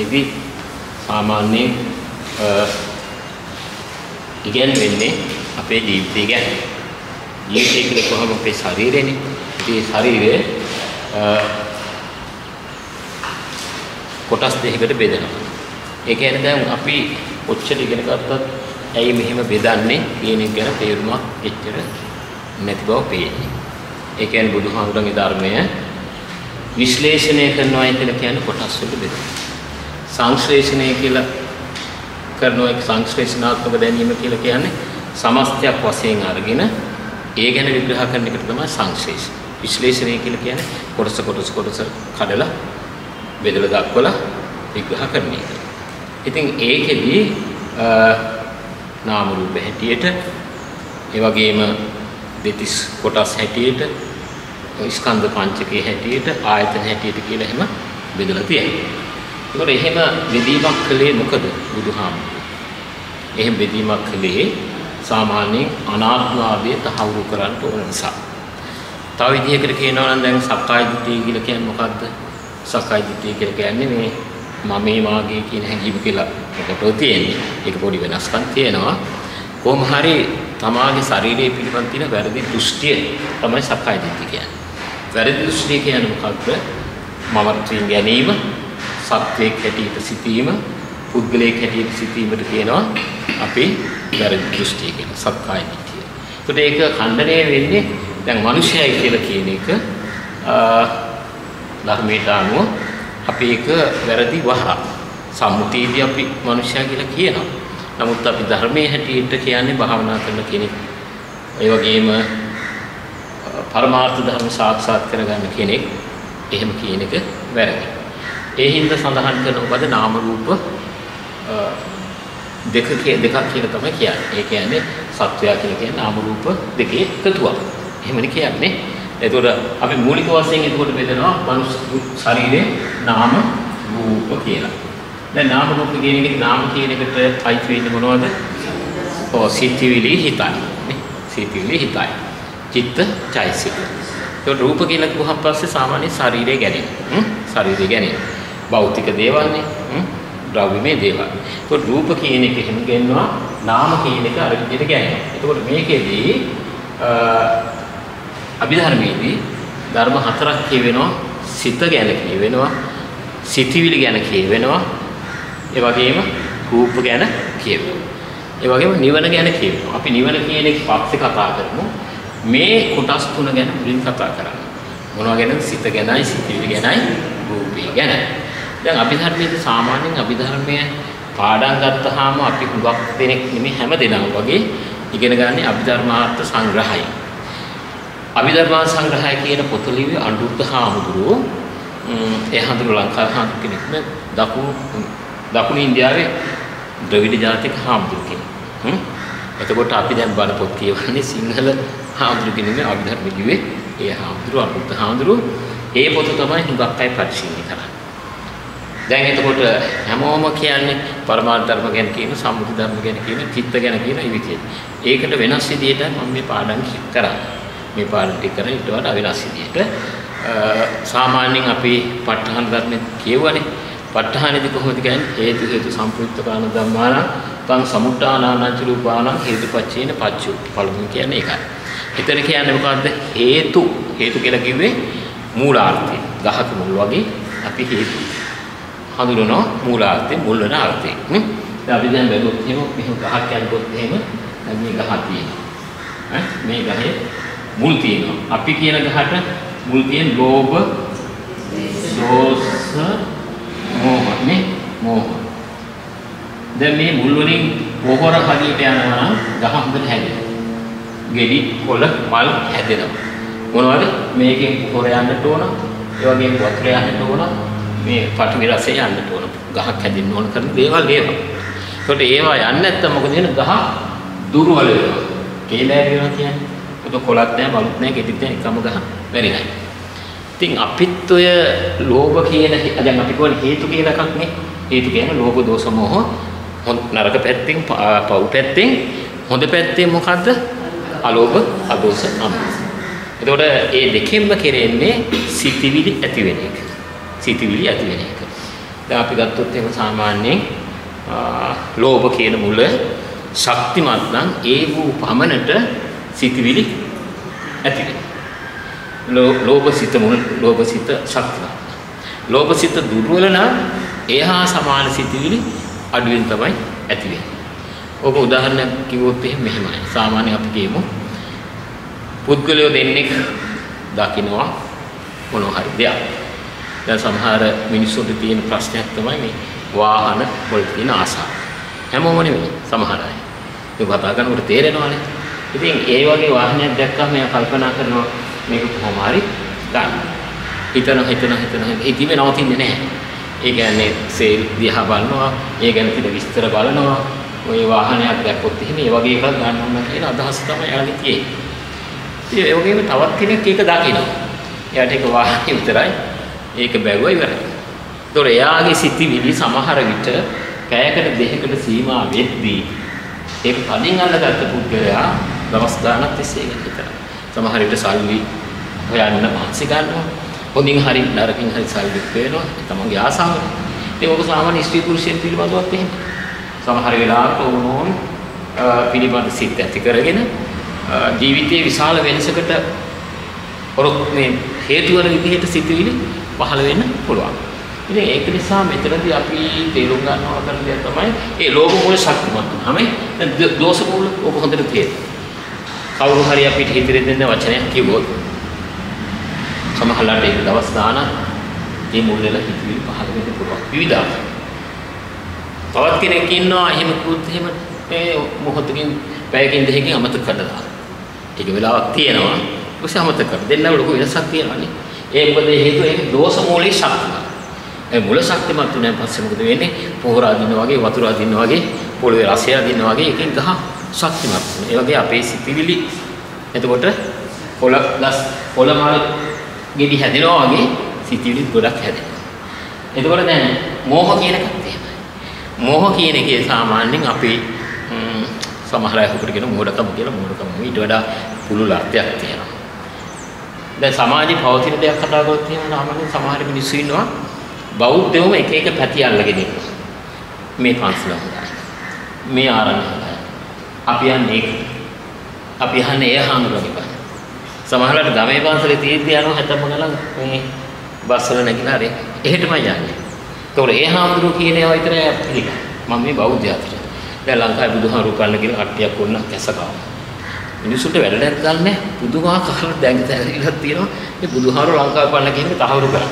අභිධර්මයේ කියලා කිව්වහම ධර්මයේදී සාමාන්‍යයෙන් ඉගෙනවෙන්නේ අපේ ජීවිතය ගැන. ජීවිතය කියලා කොහොම අපේ ශරීරයනේ. ඉතින් ශරීරය කොටස් දෙකකට බෙදෙනවා. ඒ කියන්නේ දැන් අපි ඔච්චර ඉගෙන ගත්තත් ඇයි මෙහෙම බෙදන්නේ කියන එක ගැන තේරුමක් එච්චර නැති බව පේන්නේ. ඒ කියන්නේ බුදුහාමුදුරන්ගේ ධර්මය විශ්ලේෂණය කරනවා කියලා කියන්නේ කොටස් වලට බෙදෙනවා. සංශ්ලේෂණය කියලා කරනවා සංශ්ලේෂණාත්මක දැනීම කියලා කියන්නේ සමස්තයක් වශයෙන් අරගෙන ඒ ගැන විග්‍රහ කරන එකට තමයි සංශ්ලේෂණ. විශ්ලේෂණය කියලා කියන්නේ කොටස කොටස කොටස කඩලා බෙදලා දක්වලා විග්‍රහ කරන එක. ඉතින් ඒකෙදී නාම රූප හැටියට ඒ වගේම දෙතිස් කොටස් හැටියට ස්කන්ධ පංචකයේ හැටියට ආයතන හැටියට කියලා එහෙම බෙදලා තියෙනවා. ඒකට එහෙම බෙදීමක් කළේ මොකද බුදුහාමුදුරුවෝ? එහෙම බෙදීමක් කළේ සාමාන්‍යයෙන් අනාත්මවාදය තහවුරු කරන්න ඕන නිසා. තව විදිහකට කියනවා නම් දැන් සක්කාය දිට්ඨිය කියලා කියන්නේ මොකද්ද? සක්කාය දිට්ඨිය කියලා කියන්නේ මේ මමේ මාගේ කියන හැඟීම කියලා කොටෝ තියෙන්නේ. ඒක පොඩි වෙනස්කම් තියෙනවා. කොහොම හරි තමාගේ ශරීරයේ පිළිබඳ තියෙන වැරදි දෘෂ්ටිය තමයි සක්කාය දිට්ඨිය කියන්නේ. වැරදි දෘෂ්ටිය කියන්නේ මොකක්ද? මමත්වයෙන් ගැනීම, සත්වයක් හැටියට සිටීම, පුද්ගලයෙක් හැටියට සිටීමට කියනවා අපි වැරදි දෘෂ්ටිය කියන සක්කාය දිට්ඨිය. ඒකට ඒක ඛණ්ඩණය වෙන්නේ දැන් මිනිසයයි කියලා කියන එක ධර්මයට අනුව අපි ඒක වැරදි වහරා සම්මුතියදී අපි මිනිසයා කියලා කියනවා. නමුත් අපි ධර්මයේ හැටියට කියන්නේ භාවනා කරන කෙනෙක්. ඒ වගේම පරමාර්ථ ධර්ම සාක්ෂාත් කරගන්න කෙනෙක් එහෙම කියන එක වැරදි. ඒ හින්දා සඳහන් කරන මොකද නාම රූප දෙක දෙකක් කියලා තමයි කියන්නේ. ඒ කියන්නේ සත්වයා කියලා කියන්නේ නාම රූප දෙකේ එකතුවක්. එහෙමනේ කියන්නේ. එතකොට අපි මූලික වශයෙන් එතකොට බෙදනවා මනුස්ස ශරීරේ නාම රූප කියලා. දැන් නාම රූප කියන එකේ නාම කියන එකට අයිති වෙන්නේ මොනවද? ඔව් සිතිවිලි හිතයි. සිතිවිලි හිතයි. චිත්ත චෛසික. ඒ රූප කියලා කිව්වහම පස්සේ සාමාන්‍ය ශරීරය ගැනීම. ශරීරය ගැනීම. භෞතික දේවල්නේ. ද්‍රව්‍යමය දේවල්. ඒක රූප කියන එක එහෙම ගෙන්නවා නාම කියන එක අර විදිහට ගැනෙනවා. එතකොට මේකෙදී අභිධර්මයේදී ධර්ම හතරක් කියවෙනවා. සිත ගැන කියවෙනවා. සිතිවිලි ගැන කියවෙනවා. ඒ වගේම රූප ගැන කියවෙනවා. ඒ වගේම නිවන ගැන කියවෙනවා. අපි නිවන කියන එක පස්සේ කතා කරමු. මේ කොටස් තුන ගැන මුලින් කතා කරන්න. මොනවා ගැනද? සිත ගැනයි සිතිවිලි ගැනයි රූපය ගැනයි. දැන් අභිධර්මයේදී සාමාන්‍යයෙන් අභිධර්මය පාඩම් ගත්තාම අපි හුඟක් දෙනෙක් නෙමෙයි හැම දෙනාම වගේ ඉගෙන ගන්න අභිධර්මාර්ථ සංග්‍රහය අභිධර්මා සංග්‍රහය කියන පොත ලිව්වේ අනුරුද්ධ හාමුදුරුවෝ ඒ හඳුරු ලංකාවේ හාමුදුරු කෙනෙක් නේ දකුණු දකුණු ඉන්දියාවේ ද්‍රවිඩ ජාතික හාමුදුරු කෙනෙක්. එතකොට අපි දැන් බල පොත් කියවන්නේ සිංහල හාමුදුරු කෙනෙක් අභිධර්ම කිව්වේ ඒ හාමුදුරු අනුරුද්ධ හාමුදුරු ඒ පොත තමයි හුඟක් අය පරිශීලනය කරන්නේ. දැන් එතකොට හැමෝම කියන්නේ පරමාර්ථ ධර්ම ගැන කියන සම්මුති ධර්ම ගැන කියන චිත්ත ගැන කියන ඒ විදිහට. ඒකට වෙනස් විදිහට මම මේ පාඩම් කරන්නේ. මේ පාඩම් ටික කරන ඊට වඩා වෙනස් විදිහට සාමාන්‍යයෙන් අපි ප ဋ ාහන ධර්මෙත් කියවනේ. ප ဋ ාහනේදී කොහොමද කියන්නේ හේතු හේතු සම්ප්‍රයුක්තකාන ධම්මාන තං සමුට්ඨානානං රූපානං හේතුපච්චේන පච්චු පළමුව කියන්නේ ඒකයි. එතන කියන්නේ මොකද්ද? හේතු හේතු කියලා කිව්වේ මූලාර්ථය. ගහක මුල් වගේ අපි හේතු හඳුනනවා මූලාර්ථය මුල් වෙන අර්ථය. නේ? දැන් අපි දැන් බැලුවොත් එහෙම මෙහෙම ගහක් යනකොට එහෙම මේ ගහ තියෙනවා. මේ ගහේ මුල් තියෙනවා. අපි කියන ගහට මුල් තියෙන ලෝභ, දෝෂ, මෝහ නේ? මෝහ. දැන් මේ මුල් වලින් පොහොර හදියට යනවා නම් ගහ හොඳට හැදෙනවා. ගෙඩි, කොළ, මල් හැදෙනවා. මොනවද? මේකෙන් පොහොර යන්නට ඕන. ඒ වගේම වතුර යන්නට ඕන. මේ පටවි රසය යන්නට ඕන. ගහක් හැදෙන්න ඕන කරන දේවල් ඒවා. ඒකට ඒවා යන්නේ නැත්තම් මොකද වෙන්නේ? ගහ දුර්වල වෙනවා. කේලෑ වෙනවා කියන්නේ. මොකද කොලත් නැහැ බලුත් නැහැ ගෙඩිත් නැහැ එකම ගහ බැරි නැහැ. ඉතින් අපිත් ඔය ලෝභ කියන දැන් අපි කියන්නේ හේතු කියලා එකක් නේ. හේතු කියන්නේ ලෝභ දෝෂ මොහ නරක පැත්තෙන් පව් පැත්තෙන් හොඳ පැත්තෙන් මොකද්ද? අලෝභ අදෝෂ අමෝහ. එතකොට මේ දෙකෙන්ම කෙරෙන්නේ සිතිවිලි ඇති වෙන එක. සිතවිලි ඇති වෙන එක. දැන් අපි ගත්තොත් එහෙම සාමාන්‍යයෙන් ලෝභ කියන මුල ශක්තිමත් නම් ඒ වූ පමණට සිතවිලි ඇති වෙනවා. ලෝභ සිත මුල ලෝභ සිත ශක්තිමත්. ලෝභ සිත දුර්වල නම් එහා සමාන සිතවිලි අඩුවෙන් තමයි ඇති වෙන්නේ. ඔබ උදාහරණයක් කිව්වොත් එහෙම මෙහෙමයි. සාමාන්‍ය අපි කියමු පුද්ගලයෝ දෙන්නෙක් දකින්නවා මොනවා හරි දෙයක්. දැන් සමහර මිනිස්සුන්ට තියෙන ප්‍රශ්නයක් තමයි මේ වාහන වල තියෙන ආසාව. හැමෝම නෙමෙයි සමහර අය. ඒක කතා කරනකොට තේරෙනවානේ. ඉතින් ඒ වගේ වාහනයක් දැක්කම මෙයා කල්පනා කරනවා මේක කොහොම හරි ගන්න. හිතන හිතන හිතන හිතීමේ නවතින්නේ නැහැ. ඒ කියන්නේ සේල් දිහා බලනවා, ඒ ගැන තියෙන විස්තර බලනවා. ওই වාහනයක් දැක්කොත් එහෙම ඒ වගේ එකක් ගන්න ඕන කියන අදහස තමයි යාලි තියෙන්නේ. ඉතින් ඒ වගේම තවත් කෙනෙක් ඒක දකිනවා. එයාට ඒක වාහනේ විතරයි. ඒක බැලුවා ඉවරයි. ඒතොර එයාගේ සිතිවිලි සමහර විට පැයකට දෙකකට සීමා වෙද්දී ඒක කලින් අල්ලගත්ත පුද්ගලයා දවස් ගාණක් තිස්සේ ඒක හිතනවා. සමහර විට සල්ලි හොයන්න මානසි ගන්නවා. හොඳින් හරි නරකින් හරි සල්ලි පේනවා. තමන්ගේ ආසාව. ඉතින් ඔබ සාමාන්‍ය ස්ත්‍රී පුරුෂයන් පිළිබඳවත් එහෙම. සමහර වෙලාවක වුණෝන් පිළිබඳ සිත් ඇති කරගෙන ජීවිතයේ විශාල වෙනසකට මේ හේතු වන විදිහට සිතුවිලි පහළ වෙන්න පුළුවන්. ඉතින් ඒක නිසා මෙතනදී අපි තේරුම් ගන්නවා කරන දේ තමයි ඒ ලෝභ මූල ශක්තිමත් වුනහම දැන් දෝෂ මූල ඔබ හොඳට තේරෙනවා. කවුරු හරි අපිට හිතේ දෙන්න වචනයක් කිව්වොත් සමහරවිට ඒක දවස් දාන මේ මූල වල හිතවිලි පහළ වෙන්න පුළුවන්. විවිධ තවත් කෙනෙක් ඉන්නවා එහෙම කුත් එහෙම මේ මොහොතකින් පැයකින් දෙකකින් අමතක කරලා. ඒක වෙලාවක් තියෙනවා. ඔක්කොම අමතක කර දෙන්නව ලොකු වෙනසක් තියෙනවානේ. ඒ මොකද හේතුව ඒක දෝෂ මූලික ශක්තිය. ඒ මුල ශක්තිමත් උනන් පස්සේ මොකද වෙන්නේ? පොහොර අදින්න වගේ වතුර අදින්න වගේ පොළවේ රසය අදින්න වගේ එකෙන් ගහ ශක්තිමත් වෙනවා. ඒ වගේ අපේ සිතිවිලි එතකොට පොළ ගස් පොළ මල් ගෙඩි හැදෙනවා වගේ සිතිවිලි ගොඩක් හැදෙනවා. එතකොට දැන් මෝහ කියන එකත් එහෙමයි. මෝහ කියන එකේ සාමාන්‍යයෙන් අපි සමහර අය හුකට කියන මෝඩකම කියලා මෝඩකම ඊට වඩා පුළුල් අර්ථයක් තියෙනවා. දැන් සමාජයේ පවතින දෙයක් කතා කරොත් එහෙම සාමාන්‍යයෙන් සමහර මිනිස්සු ඉන්නවා බෞද්ධයෝම එක එක පැති අල්ලගෙන ඉන්නවා. මේ පන්සල හොඳයි. මේ ආරණ්‍ය හොඳයි. අපි යන්නේ ඒක. අපි යන්නේ ඒ හාමුදුරුවෝ බණ. සමහරවිට ගමේ පන්සලේ තියෙද්දි යනවා හැතැම්ම ගලන් මේ බස් වල නැගිලා හරි එහෙටමයි යන්නේ. ඒතකොට ඒ හාමුදුරුවෝ කියන ඒවා විතරයි පිළිගන්නේ. මම මේ බෞද්ධයාට. දැන් ලංකාවේ බුදුහාමුදුරුවෝ කල්ලා කියලා කට්ටියක් වුණ කැසකාව. මිනිසුන්ට වැඩක් ගන්න පුදුමාකාර දැන් දැනගලා තියෙනවා මේ බුදුහාමුදුරුවෝ ලංකාවේ පන්න කියන එක තහවුරු කරා.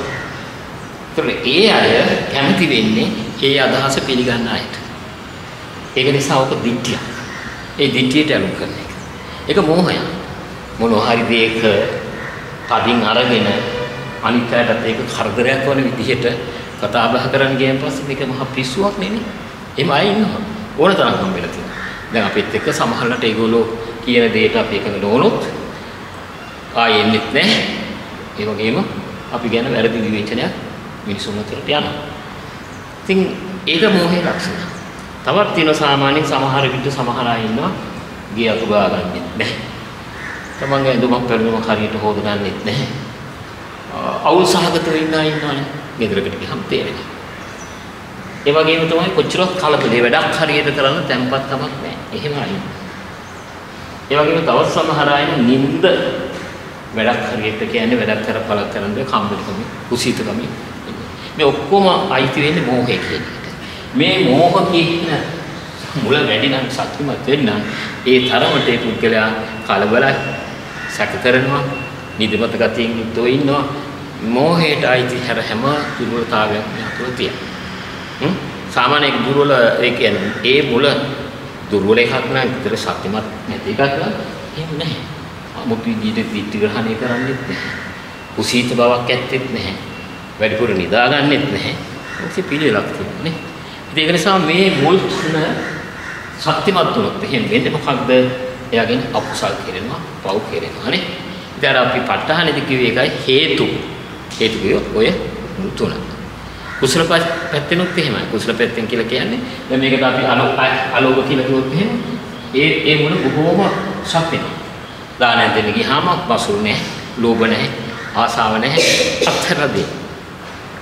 ඒතකොට ඒ අය කැමති වෙන්නේ ඒ අදහස පිළිගන්න අයට. ඒක නිසා ඔක දිට්ඨිය. ඒ දිට්ඨියට අලුත් කරන එක. ඒක මෝහය. මොනවා හරි දෙයක කඩින් අරගෙන අනිත් අයටත් ඒක කරදරයක් වන විදිහට කතා බහ කරන්න ගියන් පස්සේ මේක මහ පිස්සුවක් නෙනේ. එහෙම අය ඉන්නවා. ඕන තරම් හම්බෙලා තියෙනවා. දැන් අපිත් එක්ක සමහරවිට ඒගොල්ලෝ කියන දෙයට අපි එකඟ නොවුනොත් ආයෙ එන්නෙත් නැහැ. ඒ වගේම අපි ගැන වැරදි විවේචනයක් මිනිසුන් අතරට යනවා. ඉතින් ඒක මෝහයේ ලක්ෂණ. තවත් තියෙන සාමාන්‍යයෙන් සමහර විට සමහර අය ඉන්නවා ගේ අතු ගා ගන්නෙත් නැහැ. තමන්ගේ ඇඳුමක් පැළඳුමක් හරියට හොද ගන්නෙත් නැහැ. අවුල් සහගතව ඉන්න අය ඉන්නවනේ. ගෙදරකට ගියම් තේරෙනවා. ඒ වගේම තමයි කොච්චරක් කලබලේ වැඩක් හරියට කරන්න තැම්පත්කමක් නැහැ. එහෙම අය. ඒ වගේම තවත් සමහර අය නිින්ද වැඩක් හරියට කියන්නේ වැඩක් කර පළක් කරන්න කම්මැලිකම, කුසීතකම. මේ ඔක්කොම අයිති වෙන්නේ මෝහය කියන එකට. මේ මෝහ කියන මුල වැඩි නම් සත්‍යමත් වෙන්න ඒ තරමට ඒ පුද්ගලයා කලබලයි, සැක කරනවා, නිදිමත ගතියෙන් යුක්තව ඉන්නවා. මෝහයට අයිති හැර හැම දුර්වලතාවයක්ම අතුල තියෙනවා. සාමාන්‍ය දුර්වල ඒ කියන්නේ ඒ මුල දුර්වල එකක් නම් විතර ශක්තිමත් නැති එකක් නම් එහෙම නැහැ. අමුතු විදිහට විත්තිග්‍රහණය කරන්නෙත් නැහැ. කුසීත බවක් ඇත්තෙත් නැහැ. වැඩිපුර නිදාගන්නෙත් නැහැ. ඔකේ පිළිලක් තියෙනනේ. ඉතින් ඒක නිසා මේ මුල් තුන ශක්තිමත් වුණොත් එහෙම වෙන්නේ මොකක්ද? එයාගෙන් අකුසල් කෙරෙනවා, පව් කෙරෙනවා නේ. ඉතින් අර අපි ප ဋ ාහනේදී කිව්වේ ඒකයි හේතු. හේතු කිව්වොත් ඔය තුනක්. කුසල පැත්තෙනුත් එහෙමයි. කුසල පැත්තෙන් කියලා කියන්නේ දැන් මේකට අපි අලෝභ කියලා කිව්වොත් එහෙම ඒ ඒ මුල බොහෝම ශක්තිමත්. දානයක් දෙන්න ගියාම වසුරු නැහැ, ලෝභ නැහැ, ආසාව නැහැ, අත්හැරදී.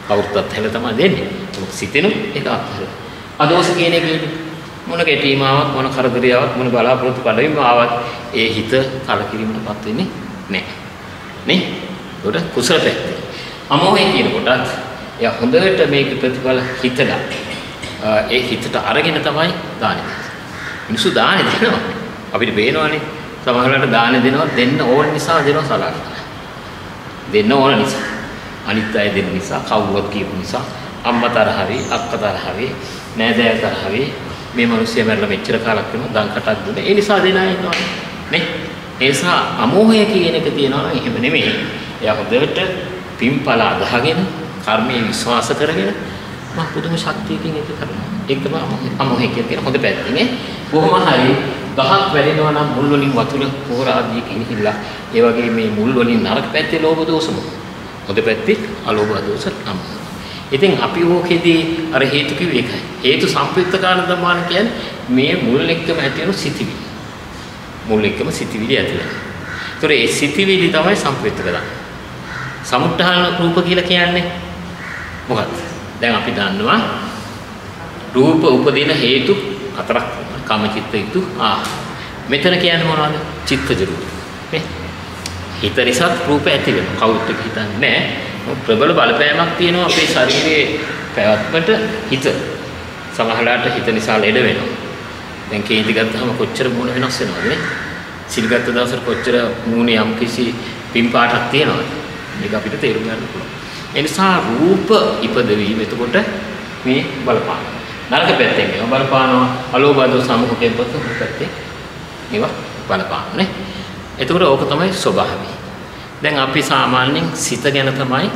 කවුරුත් අත්හැරලා තමයි දෙන්නේ. මොකද සිතෙනු ඒක අත්හැරලා. අදෝස කියන එකේදී මොන ගැටීම ආවත් මොන කරදරය ආවත් මොන බලාපොරොත්තු පළවීම ආවත් ඒ හිත කලකිරීමකටපත් වෙන්නේ නැහැ. නේ? ඒකට කුසල පැත්තේ. අමෝහය කියන කොටත් එයා හොඳට මේක ප්‍රතිඵල හිතලා ඒ හිතට අරගෙන තමයි දාන්නේ. මිනිස්සු දානේ දෙනවා. අපිට පේනවනේ සමහරවිට දානේ දෙනවා දෙන්න ඕන නිසා දෙනවා සලකලා. දෙන්න ඕන නිසා. අනිත් අය දෙන්න නිසා කවුරුත් කියපු නිසා අම්මා තරහවි අක්කා තරහවි නෑදෑය තරහවි මේ මිනිස්සයා මරලා මෙච්චර කාලක් වෙනවා දන් කටක් දුන්නේ. ඒ නිසා දෙන අය ඉන්නවනේ. නේ? ඒ නිසා අමෝහය කියන එක තියනවා නම් එහෙම නෙමෙයි. එයා හොඳට පින්පල අදහගෙන කර්මයේ විශ්වාස කරගෙන මම පුදුම ශක්තියකින් ඒක කරනවා. ඒක තමයි අමෝහය කියන හොඳ පැත්තනේ. කොහොම හරි ගහක් වැටෙනවා නම් මුල් වලින් වතුර පොහොර ආදී කිනිහිල්ලා ඒ වගේ මේ මුල් වලින් නරක පැත්තේ ලෝභ දෝෂම. හොඳ පැත්තේ අලෝභ දෝෂ අමෝහ. ඉතින් අපි ඕකෙදී අර හේතු කිව්වේ ඒකයි. හේතු සම්ප්‍රයුක්ත කාරණ ධර්මාන කියන්නේ මේ මුල් එක්කම ඇති වෙන සිතිවිලි. මුල් එක්කම සිතිවිලි ඇති වෙනවා. ඒතර ඒ සිතිවිලි තමයි සම්ප්‍රයුක්ත කරන්නේ. සමුත්ථාන රූප කියලා කියන්නේ මොකක්ද? දැන් අපි දන්නවා රූප උපදින හේතු හතරක් කාම චිත්ත යුතු ආ මෙතන කියන්නේ මොනවද? චිත්තජ රූප. නේ? හිත නිසා රූප ඇති වෙනවා. කවුරුත් එක හිතන්නේ නැහැ. ප්‍රබල බලපෑමක් තියෙනවා අපේ ශරීරයේ පැවැත්මට හිත. සමහරලාට හිත නිසා ලෙඩ වෙනවා. දැන් කේන්ති ගත්තාම කොච්චර මූණ වෙනස් වෙනවද නේ? සිල් ගත්ත දවසට කොච්චර මූණේ යම් කිසි පින් පාටක් තියෙනවද? මේක අපිට තේරුම් ගන්න පුළුවන්. ඒ නිසා රූප ඉපදවීම එතකොට මේ බලපාන. නරක පැත්තෙන් ඒවා බලපානවා අලෝභ දෝෂ සමුඛයෙන් පස්සේ පැත්තේ ඒවා බලපාන්නේ. එතකොට ඕක තමයි ස්වභාවය. දැන් අපි සාමාන්‍යයෙන් සිත ගැන තමයි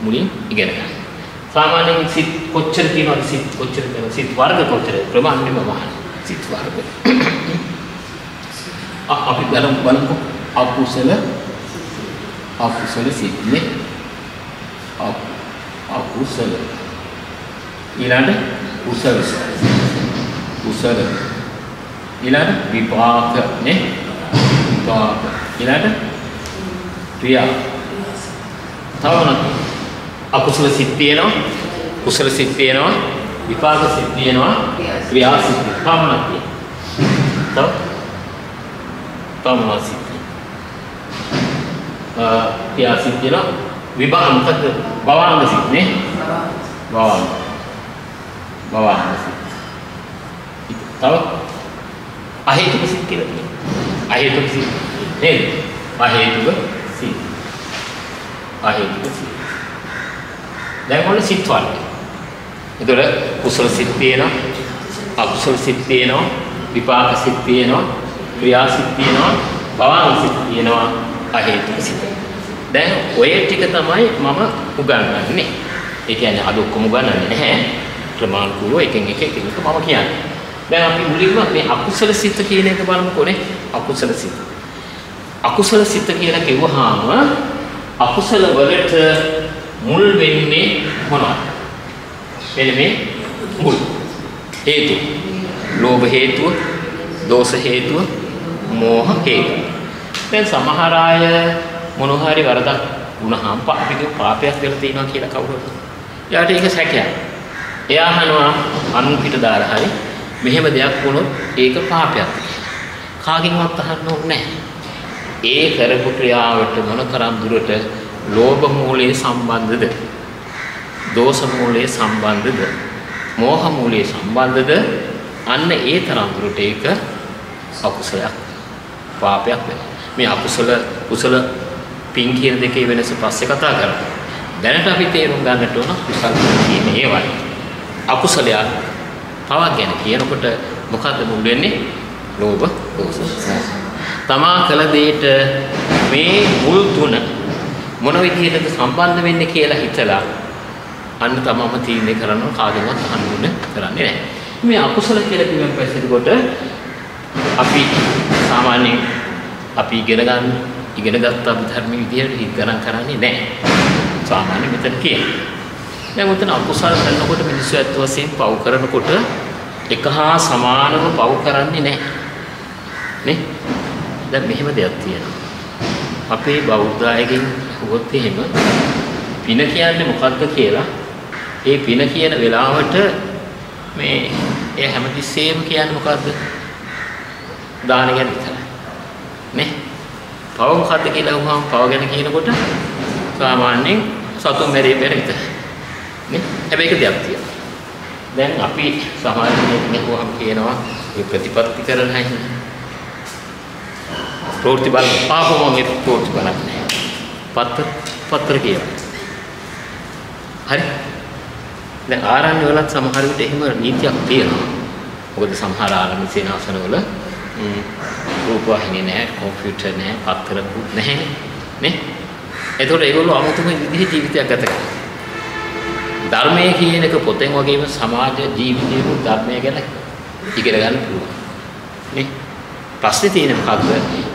මුලින් ඉගෙන ගන්න. සාමාන්‍යයෙන් සිත් කොච්චර තියෙනවද සිත් කොච්චර තියෙනවද සිත් වර්ග කොච්චර ප්‍රමාණෙම වහන සිත් වර්ග. අපි බලමු බලමු අකුසල අකුසල සිත් නේ අකුසල. ඊළඟ කුසල කුසල. ඊළඟ විපාක නේ? විපාක. ඊළඟ ක්‍රියා. තව මොනවද අකුසල සිත් තියෙනවා කුසල සිත් තියෙනවා විපාක සිත් තියෙනවා ක්‍රියා සිත් තව මොනවද තව තව? මොනවද සිත් ක්‍රියා සිත් තියෙනවා. විභාග මොකද භවාංග සිත් නේ? භවාංග භවාංග සිත්. තව අහේතුක සිත් කියලා තියෙනවා. අහේතුක සිත් නේද? අහේතුක සිත්. අහේතුක සිත්. දැන් මොන සිත් වර්ග. එතකොට කුසල සිත් තියෙනවා අකුසල සිත් තියෙනවා විපාක සිත් තියෙනවා ක්‍රියා සිත් තියෙනවා භවාංග සිත් තියෙනවා අහේතුක සිත්. දැන් ඔය ටික තමයි මම උගන්වන්නේ. ඒ කියන්නේ අද ඔක්කොම උගන්වන්නේ නැහැ. ක්‍රමානුකූලව එකින් එක එකින් එක මම කියන්නේ. දැන් අපි මුලින්ම මේ අකුසල සිත කියන එක බලමුකෝනේ. අකුසල සිත. අකුසල සිත කියලා කිව්වහම අකුසල වලට මුල් වෙන්නේ මොනවද? මෙන්න මේ මුල්. හේතු. ලෝභ හේතුව, දෝෂ හේතුව, මෝහ හේතුව. දැන් සමහර අය මොන හරි වරදක් වුණාම අපිට පාපයක් වෙලා තියෙනවා කියලා කවුරුද? එයාට ඒක සැකයක්. එයා අහනවා අනුන් පිට දාලා හරි මෙහෙම දෙයක් වුණොත් ඒක පාපයක්. කාගෙන්වත් අහන්න ඕනේ ඒ කරපු ක්‍රියාවට මොනතරම් දුරට ලෝභ මූලයේ සම්බන්ධද? දෝෂ මූලයේ සම්බන්ධද? මෝහ මූලයේ සම්බන්ධද? අන්න ඒ තරම් දුරට ඒක අකුසලයක් පාපයක් වෙනවා. මේ අකුසල කුසල පින් කියන දෙකේ වෙනස පස්සේ කතා කරමු. දැනට අපි තේරුම් ගන්නට ඕන කුසල කියන්නේ ඒවයි. අකුසලයක් පවක් ගැන කියනකොට මොකද්ද මුල් වෙන්නේ? ලෝභ, දෝෂ, තමා කළ දෙයට මේ මුල් තුන මොන විදිහටද සම්බන්ධ වෙන්නේ කියලා හිතලා අන්න තමම තීරණය කරන්න කාගෙවත් අහන්න කරන්නේ නැහැ. මේ අකුසල කියලා කියවන් පස්සේ කොට අපි සාමාන්‍යයෙන් අපි ඉගෙන ගන්න ඉගෙන ගත්ත ධර්ම විදියට හිත ගණන් කරන්නේ නැහැ. සාමාන්‍ය මෙතන කියන්නේ. දැන් උතන අකුසල කරනකොට මිනිස්සු ඇත්ත වශයෙන් පව් කරනකොට එක හා සමානව පව් කරන්නේ නැහැ. නේ? දැන් මෙහෙම දෙයක් තියෙනවා. අපේ බෞද්ධ අයගෙන් හුවොත් එහෙම පින කියන්නේ මොකක්ද කියලා ඒ පින කියන වෙලාවට මේ ඒ හැමතිස්සෙම කියන්නේ මොකද්ද? දාන ගැන විතරයි. නේ? පව මොකද්ද කියලා වුණාම පව ගැන කියනකොට සාමාන්‍යයෙන් සතුන් මැරී පෙර විතරයි. නේ? හැබැයි ඒක දෙයක් තියෙනවා. දැන් අපි සමාජ කෙනෙක් කියනවා මේ ප්‍රතිපත්ති කරන අය ප්‍රවෘත්ති බල පාපම මේ ප්‍රවෘත්ති බලන්නේ. පත්‍ර පත්‍ර කියනවා. හරි. දැන් ආරණ්‍ය වලත් සමහර විට එහෙම නීතියක් තියෙනවා. මොකද සමහර ආරණ්‍ය සේනාසන වල රූපවාහිනිය නැහැ, කම්පියුටර් නැහැ, පත්තරකුත් නැහැ නේ. ඒතකොට ඒගොල්ලෝ අමුතුම විදිහේ ජීවිතයක් ගත කරනවා. ධර්මයේ කියන එක පොතෙන් වගේම සමාජ ජීවිතයේ ධර්මය ගැන ඉගෙන ගන්න පුළුවන්. නේ? ප්‍රශ්නේ තියෙන්නේ මොකක්ද?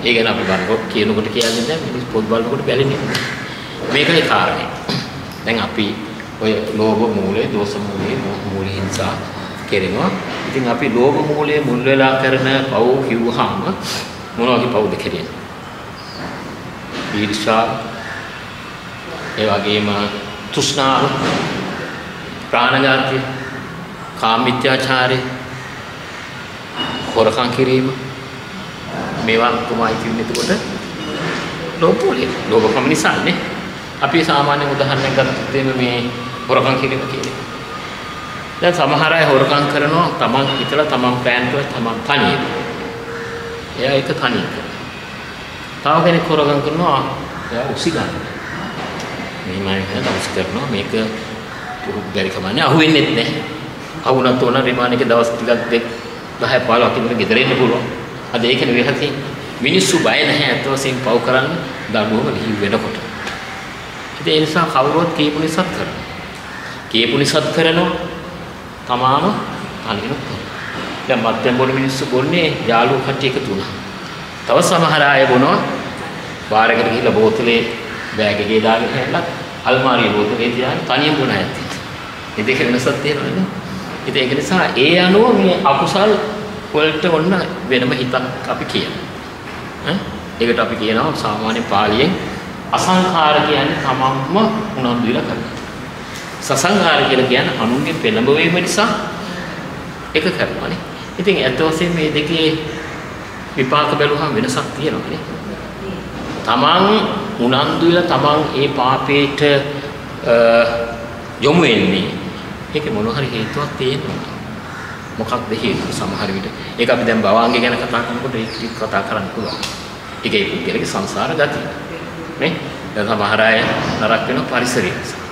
ඒ ගැන අපි බලනකොට කියනකොට කියන්නේ නැහැ මිනිස් පොත් බලනකොට බැලෙන්නේ. මේකයි කාරණේ. දැන් අපි ඔය ලෝභ මූලයේ දෝෂ මූලයේ මෝහ මූලයේ හිංසා කෙරෙනවා. ඉතින් අපි ලෝභ මූලයේ මුල් වෙලා කරන පව් කිව්වහම මොනවා වගේ පව්ද කෙරෙන්නේ? ඊර්ෂ්‍යා ඒ වගේම තෘෂ්ණාව ප්‍රාණඝාතය කාමිත්‍යාචාරය හොරකම් කිරීම මේවා තමයි කියන්නේ එතකොට ලෝභෝලේ ලෝභකම නිසානේ අපි සාමාන්‍ය උදාහරණයක් ගත්තොත් මේ හොරකම් කිරීම කියන්නේ දැන් සමහර අය හොරකම් කරනවා තමන් හිතලා තමන් ප්ලෑන් කරලා තමන් තනියෙන් එයා ඒක තනියෙන් කරනවා තව කෙනෙක් හොරකම් කරනවා එයා උසි ගන්නවා මේ මම දවස් කරනවා. මේක බැරි කමන්නේ. අහුවෙන්නේ නැහැ අහුණත් උන රිමානික දවස් ටිකක් දෙක 10 15 කින් ගෙදර ඉන්න පුළුවන්. අද ඒක නෙවෙයි මිනිස්සු බය නැහැ අත වශයෙන් පව් කරන්න දඬුවම ලිහි වෙනකොට. ඉතින් ඒ නිසා කවුරුවත් කීපු නිසාත් කරනවා. කීපු නිසාත් කරනවා. තමාම අනිනොත් දැන් මත්යෙන් බොන මිනිස්සු බොන්නේ යාළුවෝ කට්ටිය එකතු වුණා. තව සමහර අය බොනවා බාර් එකට ගිහිල්ලා බෝතලේ බෑග් එකේ දාගෙන හැල්ලා අල්මාරියේ බෝතලේ තියාගෙන තනියෙන් බොන අයත් මේ දෙක වෙනසක් තියෙනවනේ ඉතින් ඒක නිසා ඒ අනුව මේ අකුසල් වලට ඔන්න වෙනම හිතක් අපි කියනවා. ඒකට අපි කියනවා සාමාන්‍ය පාලියෙන් අසංඛාර කියන්නේ තමන්ම උනන්දු වෙලා කරනවා. සසංඛාර කියලා කියන්නේ අනුන්ගේ පෙළඹ වීම නිසා ඒක කරනවානේ. ඉතින් ඇත්ත වශයෙන්ම මේ දෙකේ විපාක බැලුවහම වෙනසක් තියෙනවානේ. තමන් උනන්දු වෙලා තමන් ඒ පාපේට යොමු වෙන්නේ. ඒකේ මොන හරි හේතුවක් තියෙනවා. මොකක්ද හේතුව සමහර විට ඒක අපි දැන් භවංගය ගැන කතා කරනකොට ඒක කතා කරන්න පුළුවන් ඒකේ පුද්ගලගේ සංසාර ගතිය නේ දැන් සමහර අය නරක වෙන පරිසරය නිසා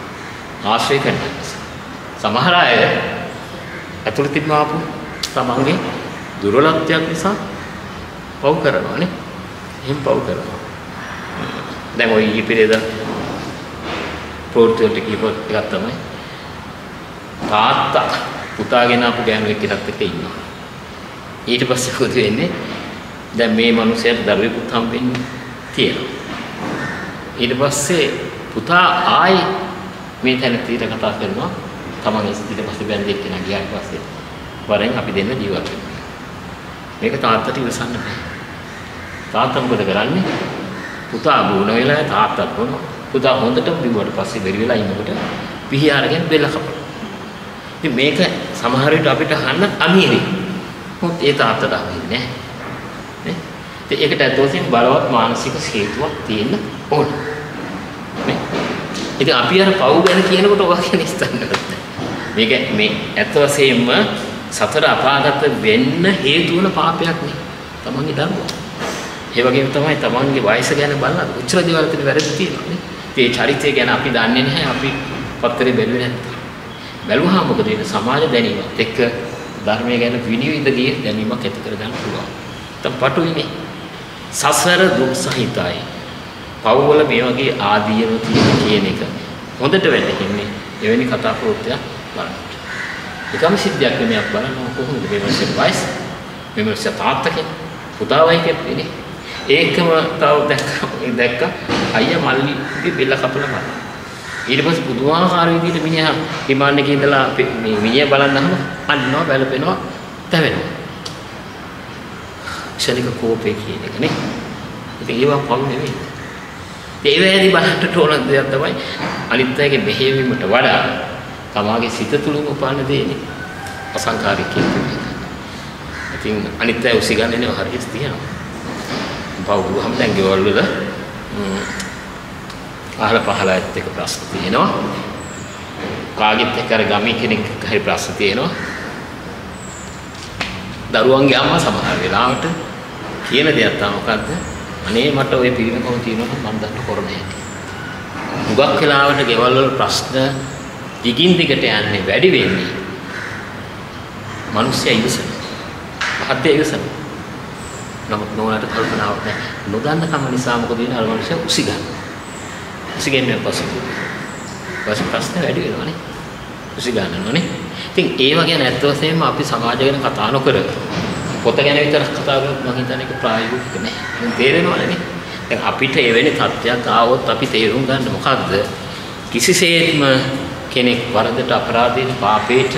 ආශ්‍රය කරන නිසා සමහර අය ඇතුළතින්ම ආපු තමන්ගේ දුර්වලත්වයක් නිසා පව් කරනවා නේ එහෙම පව් කරනවා දැන් ওই ඊපිරේද ප්‍රෝටෝටි කීප එකක් තමයි තාත්තා පුතාගෙන ආපු ගෑනුවෙක් එකත් එක්ක ඉන්නවා. ඊට පස්සේ මොකද වෙන්නේ? දැන් මේ මිනිහයාට දරුවෙකුත් හම්බෙන්නේ තියෙනවා. ඊට පස්සේ පුතා ආයි මේ තැනට කතා කරනවා. තමන් ඊට පස්සේ බැන්දෙක් කෙනා ගියාට පස්සේ වරෙන් අපි දෙන්න ජීවත් වෙනවා. මේක තාත්තට ඉවසන්න බෑ. තාත්තා මොකද කරන්නේ? පුතා බුණ වෙලා තාත්තත් බොනවා. පුතා හොඳටම බිව්වට පස්සේ බැරි වෙලා ඉන්නකොට පිහි අරගෙන බෙල්ල කපනවා. ඉතින් මේක සමහර විට අපිට අහන්න අමීරි. මොකද ඒ තාත්තට අහන්නේ නැහැ. නේ? ඉතින් ඒකට ඇත්තෝසින් බලවත් මානසික හේතුවක් තියෙන්න ඕන. නේ? ඉතින් අපි අර පව් ගැන කියනකොට ඔවා කියන ඉස්සන්නවත් මේක මේ ඇත්ත වශයෙන්ම සතර අපාගත වෙන්න හේතු වන පාපයක් නේ. තමන්ගේ දරුවා. ඒ වගේම තමයි තමන්ගේ වයස ගැන බලලා උච්චර දේවල් තියෙන වැරදි තියෙනවා නේ. ඒ චරිතය ගැන අපි දන්නේ නැහැ. අපි පත්තරේ බැලුවේ නැහැ. බැලුවහම මොකද වෙන්නේ සමාජ දැනීමත් එක්ක ධර්මය ගැන විනිවිද ගිය දැනීමක් ඇති කර ගන්න පුළුවන්. නැත්නම් පටුයිනේ. සසර දුක් සහිතයි. පව්වල මේ වගේ ආදීනව තියෙන කියන එක හොඳට වැටහෙන්නේ එවැනි කතා ප්‍රවෘත්තියක් බලනකොට. එකම සිද්ධියක් මෙයක් බලනවා කොහොමද මේ මිනිස්සේ වයස මේ මිනිස්සේ තාත්තගේ පුතාවයි කියන්නේ. ඒකම තව දැක්ක දැක්ක අයියා මල්ලිගේ බෙල්ල කපලා බලනවා. ඊට පස්සේ පුදුමාකාර විදිහට මිනිහා විමාන එකේ ඉඳලා මේ මිනිහා බලන්නහම අන්නවා බැලපෙනවා තැවෙනවා. ක්ෂණික කෝපේ කියන එක නේ. ඉතින් ඒවා පවු නෙවෙයි. ඒ වේදී බලන්නට ඕන දෙයක් තමයි අනිත් අයගේ මෙහෙයවීමට වඩා තමාගේ සිත තුළින් උපන්න දෙන්නේ අසංකාරික කියන්නේ. ඉතින් අනිත් අය උසිගන්නේ හරියට තියෙනවා. පවුරුවම දැන් ගෙවල් වල අහල පහල ඇත්ත එක ප්‍රශ්න තියෙනවා. කාගෙත් එක්ක අර ගමේ කෙනෙක් හරි ප්‍රශ්න තියෙනවා. දරුවන්ගේ අම්මා සමහර වෙලාවට කියන දෙයක් තමයි මොකද්ද? අනේ මට ওই පිරිමකම තියෙනවා මම දන්න කරන හැටි. මුගක් වෙලාවට ගෙවල් වල ප්‍රශ්න දිගින් දිගට යන්නේ වැඩි වෙන්නේ. මිනිස්සයා ඉවසන. මහත්ය ඉවසන. නමුත් නෝනාට කල්පනාවක් නැහැ. නොදන්න කම නිසා මොකද වෙන්නේ? අර මිනිස්සයා උසි ගන්නවා. උසි ගෙන්නේ පස්සේ. පස්සේ ප්‍රශ්න වැඩි වෙනවානේ. උසි ගන්නවානේ. ඉතින් ඒව ගැන ඇත්ත වශයෙන්ම අපි සමාජ ගැන කතා නොකර පොත ගැන විතර කතා කරොත් මම හිතන්නේ ඒක ප්‍රායෝගික නෑ. දැන් තේරෙනවනේ නේ. දැන් අපිට එවැනි තත්ත්වයක් ආවොත් අපි තේරුම් ගන්න මොකද්ද? කිසිසේත්ම කෙනෙක් වරදට අපරාධයට පාපයට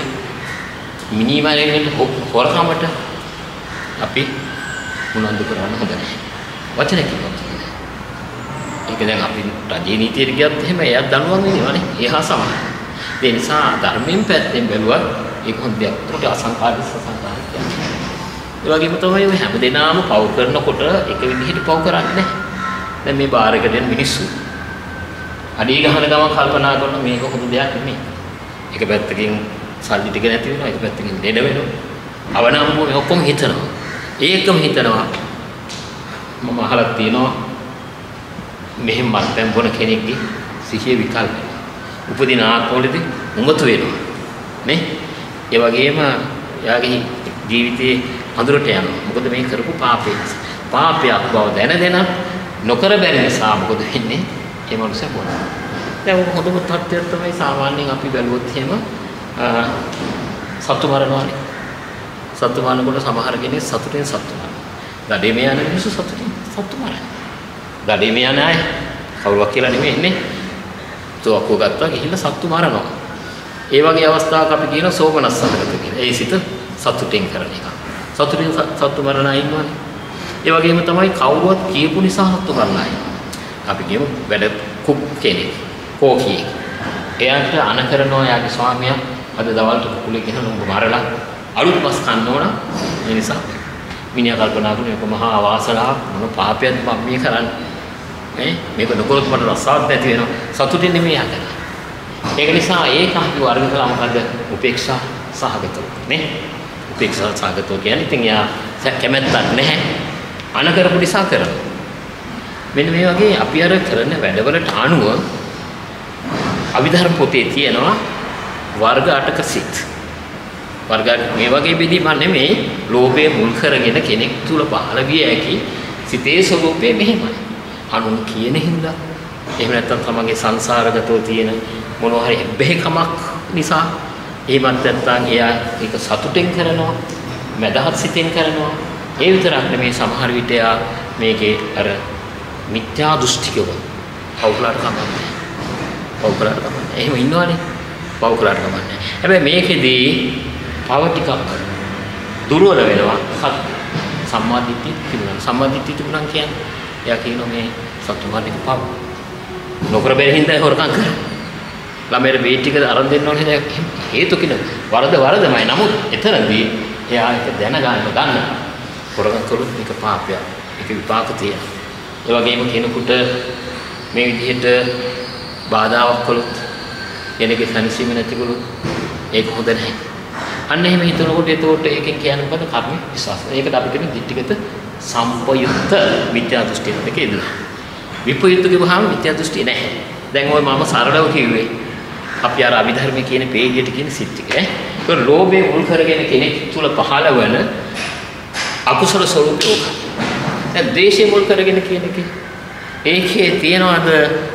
මිනිමරෙන්නට හොරකමට අපි උනන්දු කරන්න හොඳ නැහැ. වචන කිව්වොත්. ඒක දැන් අපි රජයේ නීතියට ගියත් එහෙම එයා දනුවම් වෙනවනේ. එහා සමානයි. ඒ නිසා ධර්මයෙන් පැත්තෙන් බැලුවත් ඒක හොඳ දෙයක්. ඒකට අසංකාරික සසංකාරික කියන්නේ. ඒ වගේම තමයි ඔය හැම දිනාම පව් කරනකොට එක විදිහට පව් කරන්නේ නැහැ. දැන් මේ බාරකට යන මිනිස්සු අඩිය ගහන ගමන් කල්පනා කරන මේක හොඳ දෙයක් නෙමෙයි. එක පැත්තකින් සල්ලි ටික නැති වෙනවා, එක පැත්තකින් දෙඩ වෙනවා. අවනම්බු මේ ඔක්කොම හිතනවා. ඒකම හිතනවා මම අහලා තියෙනවා මෙහෙම මත්පැන් බොන කෙනෙක්ගේ සිහිය විකල්ප උපදින ආත්මවලදී උමතු වෙනවා නේ ඒ වගේම එයාගේ ජීවිතයේ අඳුරට යනවා. මොකද මේ කරපු පාපේ පාපයක් බව දැන දැන නොකර බැරි නිසා මොකද වෙන්නේ? ඒ මනුස්සයා බොනවා. දැන් හොඳම තත්ත්වය තමයි සාමාන්‍යයෙන් අපි බැලුවොත් එහෙම සතු මරනවානේ. සතු මරනකොට සමහර කෙනෙක් සතුටෙන් සතු මරනවා. දඩේම යන මිනිස්සු සතුටින් සතු මරනවා. දඩේම යන අය කවුරුවක් කියලා නෙමෙයි ඉන්නේ. තුවක්කුව ගත්තා ගිහිල්ලා සතු මරනවා. ඒ වගේ අවස්ථාවක අපි කියන සෝමනස්සකට කියලා. ඒ සිත සතුටින් කරන එක. සතුටින් සතු මරණ අය ඉන්නවනේ. ඒ වගේම තමයි කවුරුවත් කියපු නිසා සතු මරණ අය අපි කියමු වැඩ කුක් කෙනෙක් කෝකියෙක්. එයාට අන කරනවා එයාගේ ස්වාමියා අද දවල්ට කුකුලේ ගෙන උඹ මරලා අලුත් මස් කන්න ඕන ඒ නිසා. මිනිහා කල්පනා කරන එක මහා අවාසනාවක් මොන පාපයක්ද මම මේ කරන්නේ. නේ මේක නොකරොත් මට රසාවක් නැති වෙනවා. සතුටින් නෙමෙයි යන්නේ ඒක නිසා ඒක අපි වර්ග කළා මොකද්ද? උපේක්ෂා සහගතව නේ? උපේක්ෂා සහගතව කියන්නේ. ඉතින් යා කැමැත්තක් නැහැ. අන කරපු නිසා කරනවා. මෙන්න මේ වගේ අපි අර කරන වැඩවලට අනුව අවිධර්ම පොතේ තියෙනවා වර්ග 8ක සිත්. වර්ග මේ වගේ බෙදීමක් නෙමෙයි ලෝභය මුල් කරගෙන කෙනෙක් තුල පහළ විය හැකි සිතේ ස්වરૂපය මෙහෙමයි. අනුන් කියන හින්දා. එහෙම නැත්නම් තමන්ගේ සංසාරගතව තියෙන මොනවා හරි බෙහෙකමක් නිසා එහෙමත් නැත්නම් එයා ඒක සතුටෙන් කරනවා මදහත් සිතෙන් කරනවා. ඒ විතරක් නෙමෙයි සමහර විට එයා මේකේ අර මිත්‍යා දෘෂ්ටිකව පෞකලාට කමන්නේ පෞකලාට කමන්නේ එහෙම ඉන්නවනේ. පෞකලාට කමන්නේ හැබැයි මේකෙදී පව ටිකක් දුර්වල වෙනවා. සම්මාදිට්ඨිය තිබුණා. සම්මාදිට්ඨිය තිබුණා කියන්නේ එයා කියනවා මේ සතු මරණක පව. නොකර බැරි හින්දා හොරකම් කරා. ළමයට මේ ටික අරන් දෙන්න ඕනේ නේද හේතු කින. වරද වරදමයි. නමුත් එතරම්දී එයා ඒක දැනගන්න ගන්න. හොරකම් කළොත් මේක පාපයක්. ඒක විපාක තියෙනවා. ඒ වගේම කෙනෙකුට මේ විදිහට බාධාවක් කළොත් කෙනෙකුගේ සනසීම නැති කළොත් ඒක හොඳ නැහැ. අන්න එහෙම හිතනකොට එතකොට ඒකෙන් කියන්නේ මොකද? කර්ම විශ්වාස. ඒකට අපි කියන්නේ දිට්ඨිගත සම්පයුක්ත මිත්‍යා දෘෂ්ටිය දෙක ඉදලා. විපයුක්ත කිව්වහම මිත්‍යා දෘෂ්ටිය නැහැ. දැන් ওই මම සරලව කිව්වේ අපි අර අභිධර්ම කියන පේජයට කියන සිත් ටික ඈ. ඒක ලෝභය මුල් කරගෙන කෙනෙක් තුල පහළ වෙන අකුසල ස්වરૂපෝක. දැන් ද්වේෂය මුල් කරගෙන කියන එක ඒකේ තියනවාද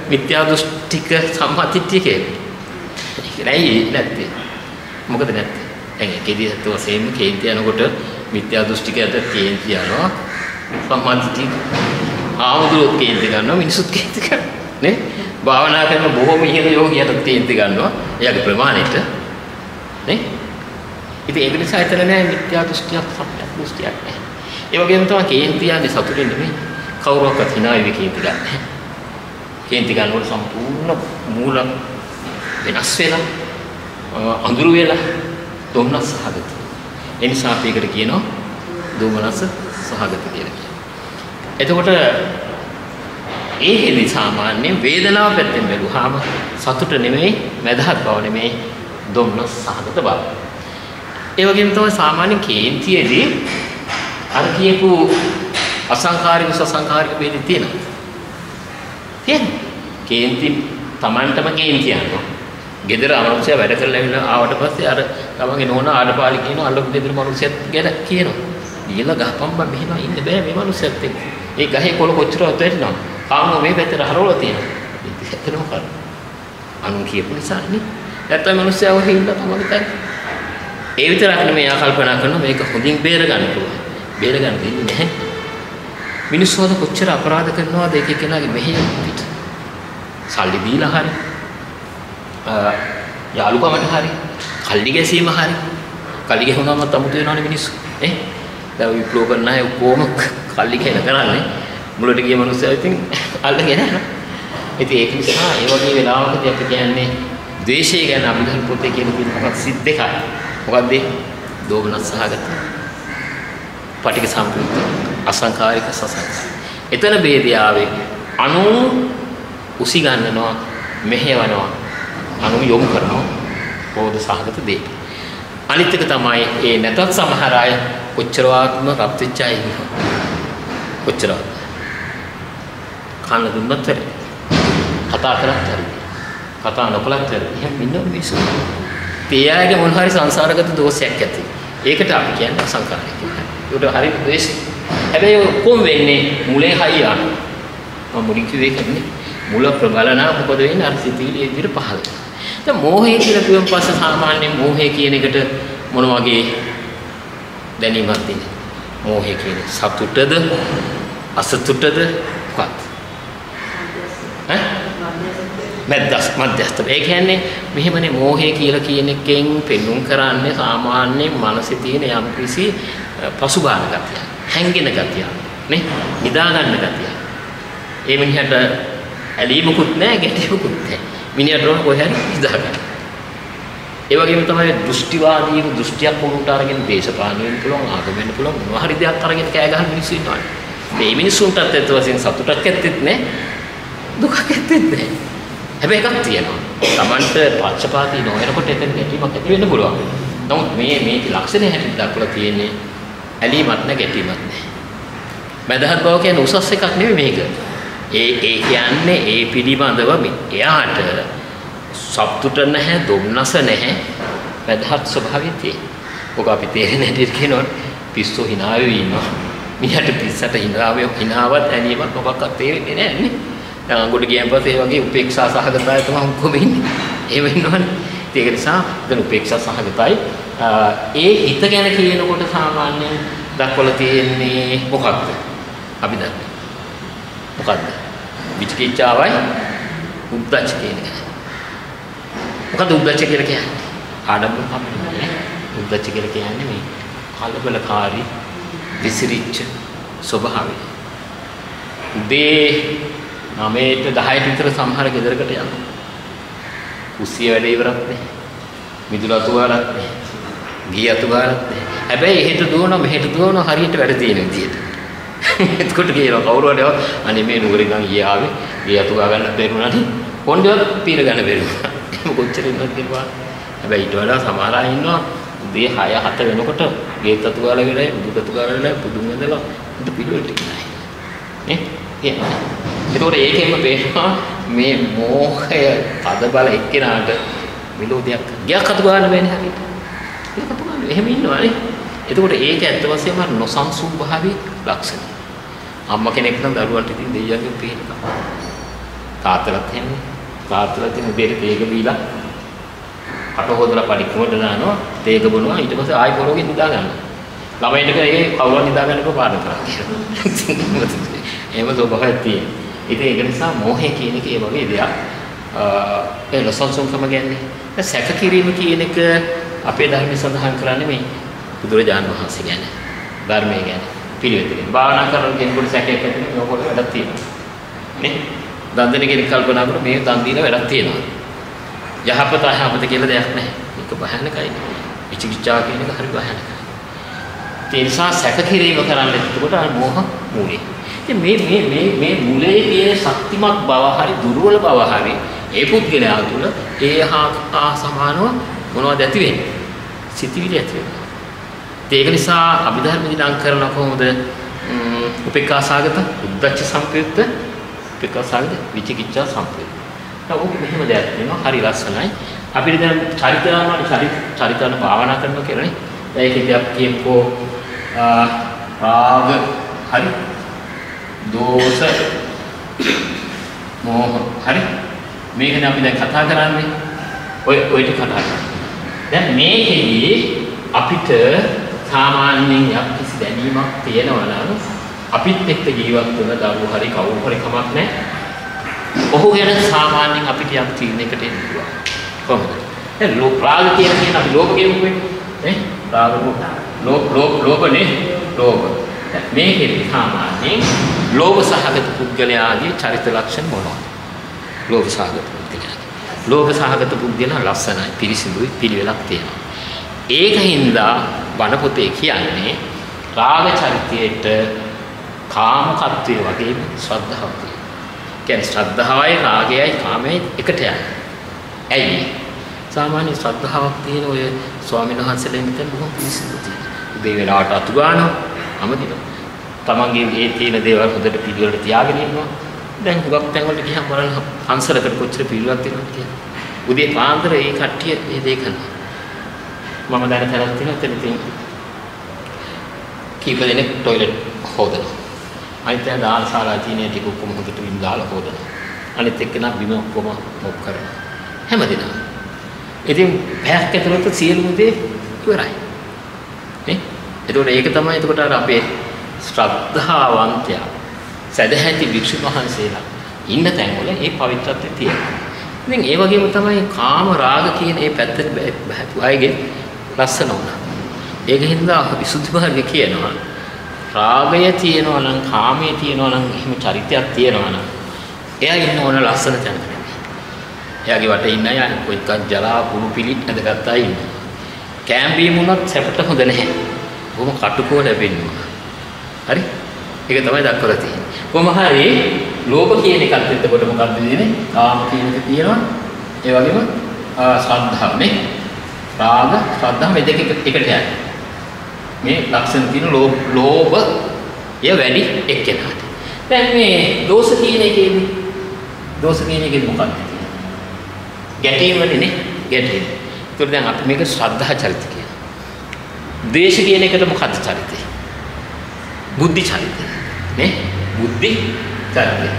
මිත්‍යා දෘෂ්ටික සම්පතිත්‍ය කියලා. ඒක නෑ නැත්තේ. මොකද නැත්තේ? දැන් ඒකෙදි අත වශයෙන්ම කේන්ති යනකොට මිත්‍යා දෘෂ්ටිකයට කේන්ති යනවා සම්මාදිටි ආමුදුරුත් කේන්ති ගන්නවා මිනිසුත් කේන්ති ගන්නවා නේ භාවනා කරන බොහෝම ඉහළ යෝගියට කේන්ති ගන්නවා. එයාගේ ප්‍රමාණයට. නේ? ඉතින් ඒක නිසා හිතලා නෑ මිත්‍යා දෘෂ්ටියක් සත්‍ය දෘෂ්ටියක් නෑ. ඒ වගේම තමයි කේන්ති යන්නේ සතුටින් නෙමෙයි. කවුරුවක්වත් hina වෙවි කේන්ති ගන්න කේන්ති ගන්නකොට සම්පූර්ණ මූල වෙනස් වෙලා අඳුරු වෙලා දුම්නස් සහගත. ඒ නිසා අපි ඒකට කියනවා දුමනස සහගත කියලා. කියනවා. එතකොට ඒ හෙලි සාමාන්‍යයෙන් වේදනාව පැත්තෙන් බැලුවාම සතුට නෙමෙයි මදහත් බව නෙමෙයි දුම්නස් සහගත බව. ඒ වගේම තමයි සාමාන්‍ය කේන්තියේදී අර කියපු අසංකාරික සසංකාරික ભેදෙ තියෙනවා. තියෙනවා. කේන්ති Tamanටම කේන්ති යනවා. ගෙදර අමනුෂ්‍යයා වැඩ කරලා ඇවිල්ලා ආවට පස්සේ අර තමන්ගේ නෝනා ආඩපාලි කියනවා අල්ලපු ගෙදර මනුස්සයත් ගැන කියනවා. ඊළඟ ගහපම් බං මෙහෙම ඉන්න බෑ මේ මනුස්සයත් එක්ක. ඒ ගහේ කොළ කොච්චරවත් වැටෙනවා. කාමෝ මේ පැත්තට හරවලා තියෙනවා. ඒක ඇත්තටම කරා. අනු කියපු නිසා නේ. නැත්තම් මනුස්සයා ඔහේ ඉන්න තමයි තැන්. ඒ විතරක් නෙමෙයි යා කල්පනා කරනවා මේක හොඳින් බේර ගන්න පුළුවන්. බේර ගන්න දෙන්නේ නැහැ. මිනිස්සු අද කොච්චර අපරාධ කරනවද එක එකනාගේ මෙහෙය පිට. සල්ලි දීලා හරි. යාළුකමට හරි. කල්ලි ගැසීම හරි. කල්ලි ගැහුනම තමුතු වෙනවනේ මිනිස්සු. ඈ. දැන් විප්ලව කරන අය කොහොම කල්ලි කියලා කරන්නේ. මුලට ගිය මිනිස්සු ඉතින් අල්ලගෙන යනවා. ඉතින් ඒක නිසා ඒ වගේ වෙලාවකදී අපි කියන්නේ ද්වේෂය ගැන අභිධර්ම පොතේ කියන තියෙන මොකක්ද සිත් දෙකයි. මොකක්ද ඒ? දෝමනස් සහගත. පටික සම්පූර්ණ අසංකාරික සසංකාරික. එතන ભેදය ආවේ අනු උසි ගන්නනවා මෙහෙවනවා අනු යොමු කරනවා බෝධ සහගත දේ. අනිත් එක තමයි ඒ නැතත් සමහර අය කොච්චරවත්ම රත් වෙච්ච අය ඉන්නවා. කොච්චරවත්. කන්න දුන්නත් හරි. කතා කරත් හරි. කතා නොකලත් හරි. එහෙම ඉන්න මිනිස්සු. තේයාගේ මොන හරි සංසාරගත දෝෂයක් ඇති. ඒකට අපි කියන්නේ අසංකාරික. ඒකට හරි ද්වේෂය. හැබැයි ඔක්කොම වෙන්නේ මුලේ හයියා. මම මුලින් කිව්වේ කියන්නේ මුල ප්‍රබලනා මොකද වෙන්නේ අර සිතිවිලි විදිහට පහළ වෙනවා. දැන් මෝහය කියලා කිව්වන් පස්සේ සාමාන්‍ය මෝහය කියන එකට මොන වගේ දැනීමක් තියෙන්නේ? මෝහය කියන්නේ සතුටද අසතුටද මොකක්ද? ඈ? මැදස් මැදස්ත. ඒ කියන්නේ මෙහෙමනේ මෝහය කියලා කියන එකෙන් පෙන්눔 කරන්නේ සාමාන්‍යයෙන් මනසේ තියෙන යම් කිසි පසුබාන ගතියක්. හැංගෙන ගතියක්. නේ? නිදා ගන්න ගතියක්. ඒ මිනිහට ඇලීමකුත් නැහැ, ගැටීමකුත් නැහැ. මිනිහට ඕන කොහේ හරි නිදා ගන්න. ඒ වගේම තමයි දෘෂ්ටිවාදී දෘෂ්ටියක් වුණාට අරගෙන දේශපාලන වෙන්න පුළුවන්, ආගම වෙන්න පුළුවන්, මොනවා හරි දෙයක් අරගෙන කෑ ගහන මිනිස්සු ඉන්නවා. මේ මිනිස්සුන්ටත් ඇත්ත වශයෙන් සතුටක් ඇත්තෙත් නැහැ, දුකක් ඇත්තෙත් නැහැ. හැබැයි එකක් තියෙනවා. Tamanට පක්ෂපාතී නොවනකොට එතන ගැටීමක් ඇති වෙන්න පුළුවන්. නමුත් මේ මේ ලක්ෂණය හැටියට දක්වලා තියෙන්නේ ඇලීමක් නැ ගැටීමක් නැහැ. මදහත් බව කියන්නේ උසස් එකක් නෙමෙයි මේක. ඒ ඒ කියන්නේ ඒ පිළිබඳව එයාට සතුට නැහැ, දුම්නස නැහැ. මදහත් ස්වභාවය තියෙන. ඔක අපි තේරෙන හැටියට කියනවා පිස්සු hina වෙවි ඉන්නවා. මිනිහට පිස්සට hinaවේ hinaවත් ඇලීමක් මොකක්වත් තේරෙන්නේ නැහැ නේ. දැන් අඟුඩ ගියන් පස්සේ ඒ වගේ උපේක්ෂා සහගතය තමයි ඔක්කොම ඉන්නේ. එහෙම ඉන්නවනේ. ඒක නිසා දැන් උපේක්ෂා සහගතයි. ඒ හිත ගැන කියනකොට සාමාන්‍යයෙන් දක්වලා තියෙන්නේ මොකක්ද? අපි දන්නේ. මොකද්ද? විචිකිච්ඡාවයි උද්දච්ච කියන එක. මොකද්ද උද්දච්ච කියලා කියන්නේ? ආඩම්බර කම්පන. උද්දච්ච කියලා කියන්නේ මේ කලබලකාරී විසිරිච්ච ස්වභාවය. උදේ 9ට 10ට විතර සමහර ගෙදරකට යනවා. කුස්සිය වැඩ ඉවරක් නැහැ. මිදුල අතු ගාලක් නැහැ. ගී අතු ගාලක් නැහැ. හැබැයි එහෙට දුවන මෙහෙට දුවන හරියට වැඩ තියෙන විදියට. එතකොට කියනවා කවුරු හරි අනේ මේ නුගරේ ගම් ගියා ආවේ ගේ අතු ගා ගන්න බැරිුණානේ. කොණ්ඩේවත් පීර ගන්න බැරි වුණා. එහෙම කොච්චර ඉන්නවද කියලා. හැබැයි ඊට වඩා සමහර අය ඉන්නවා උදේ 6 7 වෙනකොට ගේත් අතු ගාලා වෙලයි බුදු අතු ගාලා වෙලයි පුදුම වෙදලා උඩ පිළිවෙලට ගියා. නේ? එහෙම. ඒතකොට ඒකෙන්ම පේනවා මේ මෝහය තද බල එක්කෙනාට විලෝදයක් ගියක් අතු ගන්න බෑනේ හරියට. ඒක අතු ගන්න. එහෙම ඉන්නවනේ. එතකොට ඒක ඇත්ත වශයෙන්ම නොසන්සුන් භාවයේ ලක්ෂණය. අම්මා කෙනෙක් නම් දරුවන්ට ඉතින් දෙයියන්ගෙන් පිළිගන්න. තාත්තලත් එහෙමනේ. තාත්තලත් ඉතින් උදේට තේක බීලා කට හොදලා පරික්කමට දානවා තේක බොනවා ඊට පස්සේ ආයි පොරෝගෙන් නිදා ගන්නවා. ළමයින්ට ඒ කවුරුන් නිදා ගන්නකෝ පාඩම් කරා කියලා. එහෙම ස්වභාවයක් තියෙනවා. ඉතින් ඒක නිසා මෝහය කියන එක ඒ වගේ දෙයක්. ඒ නොසන්සුන්කම කියන්නේ. සැක කිරීම කියන එක අපේ ධර්මයේ සඳහන් කරන්නේ මේ බුදුරජාණන් වහන්සේ ගැන. ධර්මයේ ගැන. පිළිවෙත ගැන. භාවනා කරන කෙනෙකුට සැකයක් ඇති වෙන ඕකට වැඩක් තියෙනවා. නේ? දන් දෙන කෙනෙක් කල්පනා කරලා මේ දන් දීලා වැඩක් තියෙනවා. යහපත අයහපත කියලා දෙයක් නැහැ. ඒක භයානකයි. විචිකිච්ඡා කියන එක හරි භයානකයි. ඒ නිසා සැක කිරීම කරන්න එතකොට අර මෝහ මූලේ. ඉතින් මේ මේ මේ මේ මූලයේ තියෙන ශක්තිමත් බව හරි දුර්වල බව හරි ඒ පුද්ගලයා තුළ ඒ හා සමානව මොනවද ඇති වෙන්නේ? සිතිවිලි ඇති වෙනවා. ඒක නිසා අභිධර්ම දිනම් කරන කොහොමද? උපේක්ඛා සාගත, උද්දච්ච සංපයුක්ත, උපේක්ඛා සාගත, විචිකිච්ඡා සංපයුක්ත. ඒක මෙහෙම දෙයක් වෙනවා. හරි ලස්සනයි. අපිට දැන් චරිතනාම චරිත චරිතන භාවනා කරනවා කියලානේ. ඒකෙදී අපි කියමුකෝ රාග හරි දෝෂ මෝහ. හරි? මේකනේ අපි දැන් කතා කරන්නේ ඔය ඔය ටික කතා කරන්නේ. දැන් මේකෙදී අපිට සාමාන්‍යයෙන් යම් කිසි දැනීමක් තියෙනවා නම් අපිත් එක්ක ජීවත් වෙන දරුවෝ හරි කවුරු හරි කමක් නැහැ. ඔහු ගැන සාමාන්‍යයෙන් අපිට යම් තීරණයකට එන්න පුළුවන්. කොහොමද? දැන් ලෝක රාග කියන කියන අපි ලෝභ කියමුකෝ නේ. රාග ලෝභ ලෝභ ලෝභනේ ලෝභ. මේකෙදි සාමාන්‍යයෙන් ලෝභ සහගත පුද්ගලයාගේ චරිත ලක්ෂණ මොනවද? ලෝභ සහගත පුද්ගලයා. ලෝභ සහගත පුද්ගලයා ලස්සනයි, පිරිසිදුයි, පිළිවෙලක් තියෙනවා. ඒකින්ද බණ පොතේ කියන්නේ රාග චරිතයේට කාමකත්වයේ වගේම ශ්‍රද්ධාවක් තියෙනවා. කියන්නේ ශ්‍රද්ධාවයි රාගයයි කාමයයි එකට යනවා. ඇයි? සාමාන්‍ය ශ්‍රද්ධාවක් තියෙන ඔය ස්වාමීන් වහන්සේලා මෙතන බොහොම පිරිසිදු තියෙනවා. උදේ වෙලාවට අතු ගන්නවා, අමදිනවා. තමන්ගේ ඒ තියෙන දේවල් හොඳට පිළිවෙලට තියාගෙන ඉන්නවා. දැන් හුඟක් තැන්වලට ගියම බලන්න පන්සලකට කොච්චර පිළිවෙලක් තියෙනවද කියලා. උදේ පාන්දර ඒ කට්ටිය ඒ දේ කරනවා. මම දැන තැනක් තියෙනවා එතන ඉතින් කීප දෙනෙක් টয়ලට් හොදනවා. අනිත් අය දානශාලා තියෙන ටික ඔක්කොම හොඳට වින් දාලා හොදනවා. අනිත් එක්කෙනා බිම ඔක්කොම මොක් කරනවා. හැමදෙනාම. ඉතින් පැයක් ඇතුළත සියලුම දේ ඉවරයි. නේ? එතකොට ඒක තමයි එතකොට අර අපේ ශ්‍රද්ධාවන්තයා සදහැති භික්ෂුන් වහන්සේලා ඉන්න තැන්වල ඒ පවිත්‍රත්වය තියෙනවා. ඉතින් ඒ වගේම තමයි කාම රාග කියන ඒ පැත්තට බහැපු අයගේ ලස්සන උනා. ඒකින්ද විසුද්ධි මාර්ගය කියනවා රාගය තියෙනවා නම් කාමයේ තියෙනවා නම් එහෙම චරිතයක් තියෙනවා නම් එයා ඉන්න ඕන ලස්සන තැනක. එයාගේ වටේ ඉන්න අය කොයික ජලා පුරු පිළිත් ඇඳගත්තා ඉන්නවා. කැම්බීම් වුණත් සැපට හොඳ නැහැ. බොහොම කටුකෝ ලැබෙන්නේ. හරි? ඒක තමයි දක්වලා තියෙන්නේ. කොහොම හරි ලෝභ කියන එකත් එතකොට මොකක්ද දෙන්නේ? කාම කියන එක තියෙනවා. ඒ වගේම ශ්‍රද්ධාව නේ. රාග ශ්‍රද්ධාව මේ දෙක එකට යන්නේ. මේ ලක්ෂණ තියෙන ලෝභ ලෝභ ය වැඩි එක්කෙනාට. දැන් මේ දෝෂ කියන එකේදී දෝෂ කියන එකේ මොකක්ද තියෙන්නේ? ගැටීමනේ නේ ගැටීම. ඒතකොට දැන් අපි මේක ශ්‍රද්ධා චරිත කියනවා. ද්වේෂ කියන එකට මොකක්ද චරිතය? බුද්ධි චරිතය. නේ? බුද්ධි චරිතය.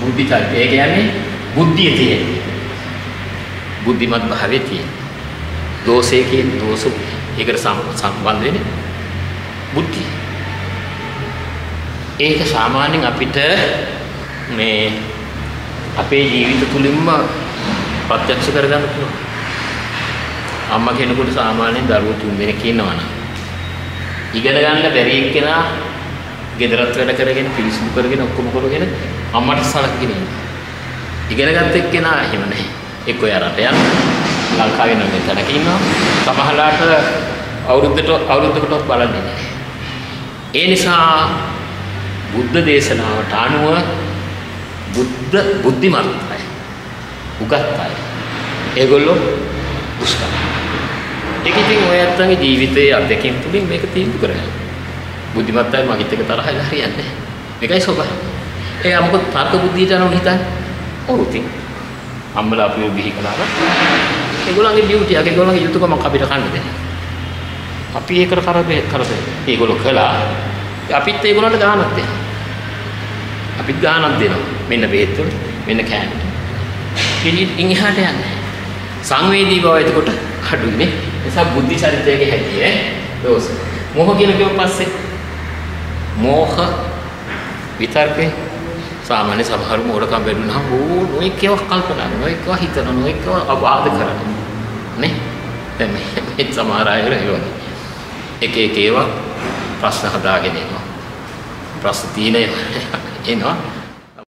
බුද්ධි චරිතය. ඒ කියන්නේ බුද්ධිය තියෙන බුද්ධිමත් භාවයේ තියෙන දෝෂය කියන දෝෂ ඒකට සම්බන්ධ වෙන්නේ බුද්ධිය. ඒක සාමාන්‍යයෙන් අපිට මේ අපේ ජීවිත තුලින්ම ප්‍රත්‍යක්ෂ කරගන්න පුළුවන්. අම්මා කෙනෙකුට සාමාන්‍යයෙන් දරුවෝ තුන් දෙනෙක් ඉන්නවා නම් ඉගෙන ගන්න බැරි එක්කෙනා ගෙදරත් වැඩ කරගෙන පිළිසුදු කරගෙන ඔක්කොම කරගෙන අම්මට සලකගෙන ඉන්නවා. ඉගෙන ගත්ත එක්කෙනා එහෙම නැහැ. එක්ක එයා රට යන ලංකාවේ නම් මෙතනක ඉන්නවා. සමහරලාට අවුරුද්දට අවුරුද්දකටවත් බලන්නේ නැහැ. ඒ නිසා බුද්ධ දේශනාවට අනුව බුද්ධ බුද්ධිමත් අය උගත් අය ඒගොල්ලෝ දුෂ්කරයි ඒක ඉතින් ඔය ඇත්තන්ගේ ජීවිතයේ අත්දැකීම් තුලින් මේක තීන්දුව කරගන්න. බුද්ධිමත් අය මගිත් එක තරහ ගහලා හරියන්නේ මේකයි ස්වභාවය. ඒ මොකද තර්ක බුද්ධියට අනුව හිතන්නේ. ඔව් ඉතින් අම්මලා අපිව බිහි කළාම ඒගොල්ලන්ගේ ඩියුටි එක ඒගොල්ලන්ගේ යුතුයකමක් අපිට කන්න දෙන්න. අපි ඒකට කරදේ කරදේ. ඒගොල්ලෝ කළා. අපිත් ඒගොල්ලන්ට ගානක් දෙනවා. අපිත් ගානක් දෙනවා. මෙන්න බෙහෙත් වල මෙන්න කෑම. ඉතින් ඉන්හාට යන්නේ. සංවේදී බව එතකොට අඩුයිනේ. නිසා බුද්ධි චරිතයේ හැටි ඈ දෝෂ. මෝහ කියලා කිව්ව පස්සේ මෝහ විතර්කේ සාමාන්‍ය සමහර මෝඩකම් වැඩුණා ඕ නොඑක ඒවා කල්පනා නොඑක ඒවා හිතන නොඑක ඒවා අවාද කරන නේ? දැන් මේ සමහර අය වගේ එක එක ඒවා ප්‍රශ්න හදාගෙන එනවා. ප්‍රශ්න තියෙන එනවා.